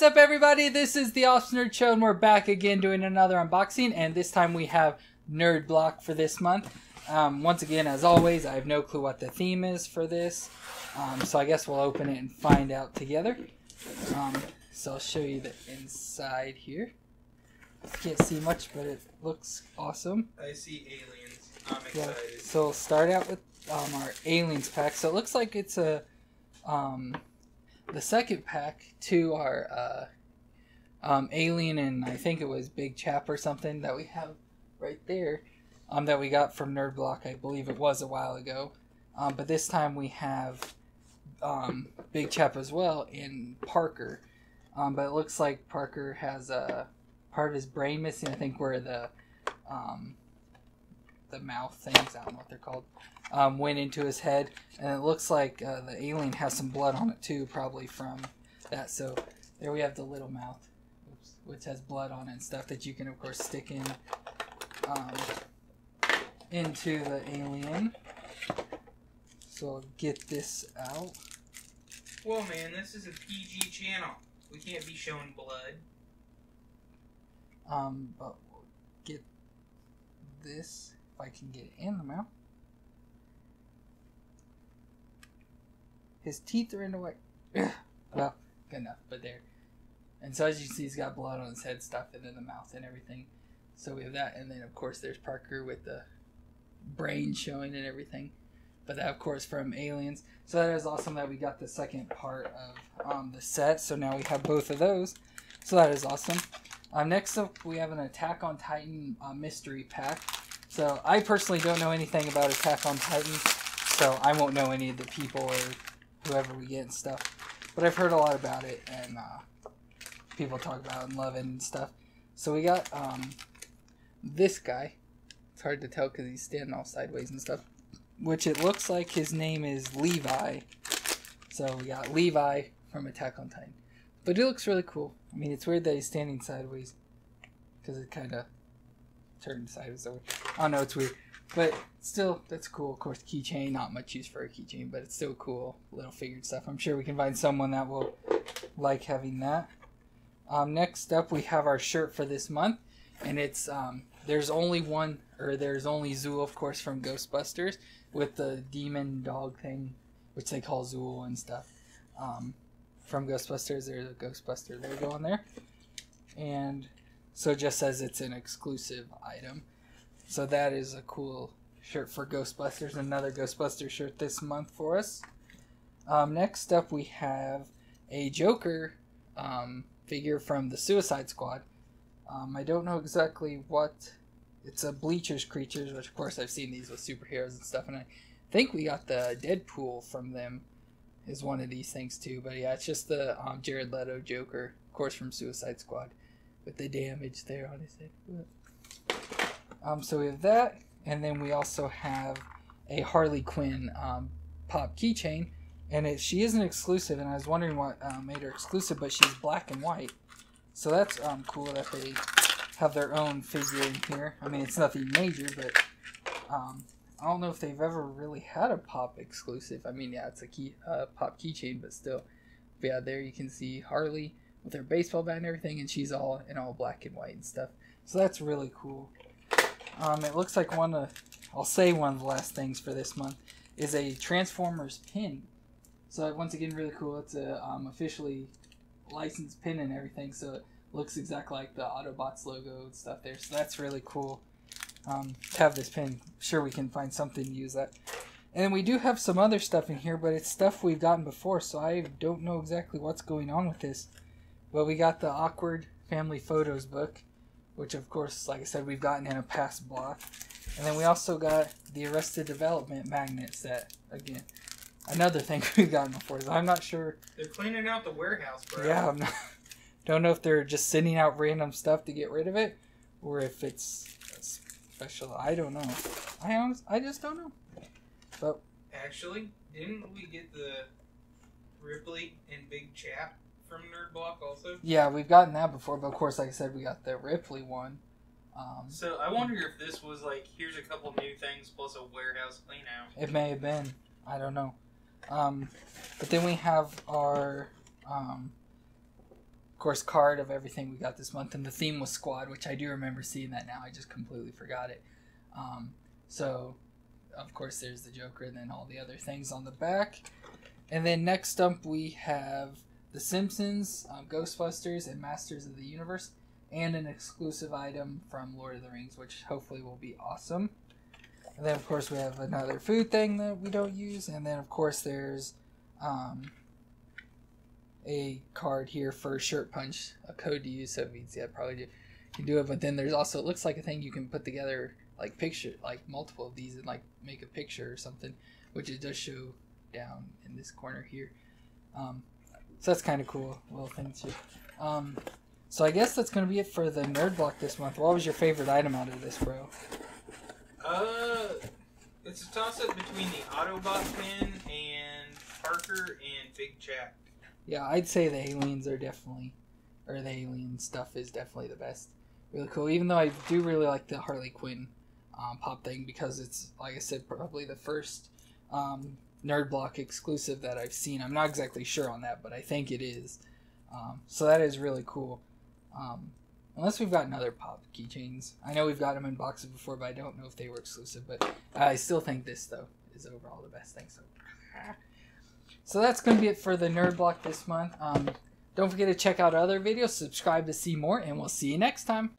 What's up, everybody? This is the Awesome Nerd Show, and we're back again doing another unboxing. And this time we have Nerd Block for this month. Um, once again, as always, I have no clue what the theme is for this, um, so I guess we'll open it and find out together. Um, so I'll show you the inside here. Can't see much, but it looks awesome. I see aliens. I'm Yeah. excited. So we'll start out with um, our aliens pack. So it looks like it's a um, the second pack to our uh, um, alien and I think it was Big Chap or something that we have right there. Um, that we got from Nerd Block, I believe it was a while ago. Um, but this time we have um, Big Chap as well and Parker. Um, but it looks like Parker has a part of his brain missing. I think where the um, the mouth things, I don't know what they're called, um, went into his head, and it looks like uh, the alien has some blood on it too, probably from that. So there we have the little mouth, oops, which has blood on it and stuff that you can of course stick in um, into the alien. So I'll get this out. Whoa, man, this is a PG channel. We can't be showing blood. Um, but we'll get this I can get it in the mouth. His teeth are in the way. well, good enough, but there. And so as you see, he's got blood on his head, stuff in the mouth and everything. So we have that, and then of course there's Parker with the brain showing and everything. But that, of course, from Aliens. So that is awesome that we got the second part of um, the set. So now we have both of those. So that is awesome. Um, next up, we have an Attack on Titan uh, mystery pack. So I personally don't know anything about Attack on Titan, so I won't know any of the people or whoever we get and stuff. But I've heard a lot about it, and uh, people talk about it and love it and stuff. So we got um, this guy. It's hard to tell because he's standing all sideways and stuff. Which it looks like his name is Levi. So we got Levi from Attack on Titan. But he looks really cool. I mean, it's weird that he's standing sideways because it kind of turned sideways. I don't know, it's weird. But still, that's cool. Of course, keychain, not much use for a keychain, but it's still cool. Little figured stuff. I'm sure we can find someone that will like having that. Um, next up, we have our shirt for this month, and it's um, there's only one, or there's only Zuul, of course, from Ghostbusters with the demon dog thing, which they call Zuul and stuff. Um, from Ghostbusters, there's a Ghostbuster logo on there, and so it just says it's an exclusive item. So that is a cool shirt for Ghostbusters. Another Ghostbuster shirt this month for us. Um, next up, we have a Joker um, figure from the Suicide Squad. Um, I don't know exactly what. It's a Bleachers Creatures, which of course I've seen these with superheroes and stuff, and I think we got the Deadpool from them. Is one of these things too, but yeah, it's just the um, Jared Leto Joker, of course from Suicide Squad, with the damage there on his head. Um, so we have that, and then we also have a Harley Quinn um, pop keychain, and it, she is an exclusive. And I was wondering what uh, made her exclusive, but she's black and white, so that's um, cool that they have their own figure in here. I mean, it's nothing major, but um, I don't know if they've ever really had a pop exclusive. I mean, yeah, it's a key uh, pop keychain, but still. But yeah, there you can see Harley with her baseball bat and everything, and she's all in all black and white and stuff. So that's really cool. Um, it looks like one of, I'll say one of the last things for this month is a Transformers pin. So once again, really cool. It's a um, officially licensed pin and everything, so it looks exactly like the Autobots logo and stuff there. So that's really cool um, to have this pin. Sure, we can find something to use that. And we do have some other stuff in here, but it's stuff we've gotten before, so I don't know exactly what's going on with this. But we got the Awkward Family Photos book, which of course, like I said, we've gotten in a past block. And then we also got the Arrested Development magnet set again. Another thing we've gotten before is I'm not sure. They're cleaning out the warehouse, bro. Yeah, I'm not. Don't know if they're just sending out random stuff to get rid of it, or if it's special. I don't know. I honest, I just don't know. But Actually, didn't we get the Ripley and Big Chap from Nerd Block also? yeah, we've gotten that before. But of course, like I said, we got the Ripley one. Um, So I wonder if this was like, here's a couple new things plus a warehouse clean out. It may have been. I don't know. Um, but then we have our um, course, card of everything we got this month, and the theme was Squad, which I do remember seeing that now. I just completely forgot it. Um, so, of course, there's the Joker, and then all the other things on the back. And then next up, we have The Simpsons, um, Ghostbusters, and Masters of the Universe, and an exclusive item from Lord of the Rings, which hopefully will be awesome. And then, of course, we have another food thing that we don't use. And then, of course, there's um, a card here for Shirt Punch, a code to use. So it means, yeah, probably do, can do it. But then there's also, it looks like a thing you can put together, like picture, like multiple of these and like make a picture or something, which it does show down in this corner here. Um, so that's kind of cool little thing too. Um, so I guess that's gonna be it for the nerd block this month. What was your favorite item out of this, bro? Uh, it's a toss up between the Autobot pin and Parker and Big Chap. Yeah, I'd say the aliens are definitely, or the alien stuff is definitely the best. Really cool. Even though I do really like the Harley Quinn um, pop thing because it's, like I said, probably the first um, nerd block exclusive that I've seen. I'm not exactly sure on that, but I think it is. Um, so that is really cool. Um, unless we've gotten other pop keychains. I know we've got them in boxes before, but I don't know if they were exclusive. But I still think this though is overall the best thing. So, so that's gonna be it for the nerd block this month. Um, don't forget to check out other videos, subscribe to see more, and we'll see you next time.